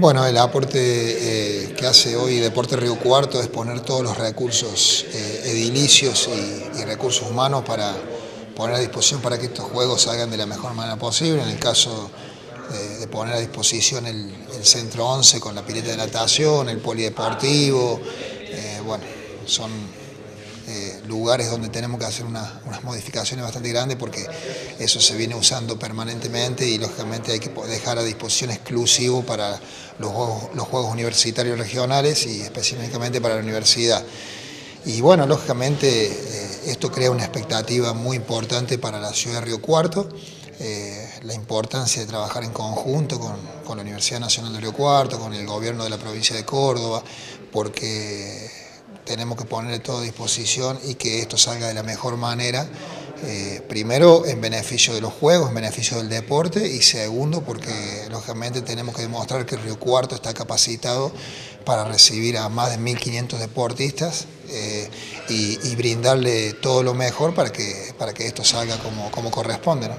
Bueno, el aporte eh, que hace hoy Deporte Río Cuarto es poner todos los recursos eh, edilicios y, recursos humanos para poner a disposición para que estos juegos salgan de la mejor manera posible. En el caso de, poner a disposición el, centro 11 con la pileta de natación, el polideportivo, eh, bueno, son eh, lugares donde tenemos que hacer unas modificaciones bastante grandes porque eso se viene usando permanentemente y lógicamente hay que dejar a disposición exclusivo para los juegos, universitarios regionales y específicamente para la universidad. Y bueno, lógicamente eh, esto crea una expectativa muy importante para la ciudad de Río Cuarto, eh, la importancia de trabajar en conjunto con, con la Universidad Nacional de Río Cuarto, con el gobierno de la provincia de Córdoba, porque tenemos que poner todo a disposición y que esto salga de la mejor manera, eh, primero en beneficio de los juegos, en beneficio del deporte y segundo porque lógicamente tenemos que demostrar que Río Cuarto está capacitado para recibir a más de 1.500 deportistas eh, y, brindarle todo lo mejor para que, para que esto salga como, como corresponde.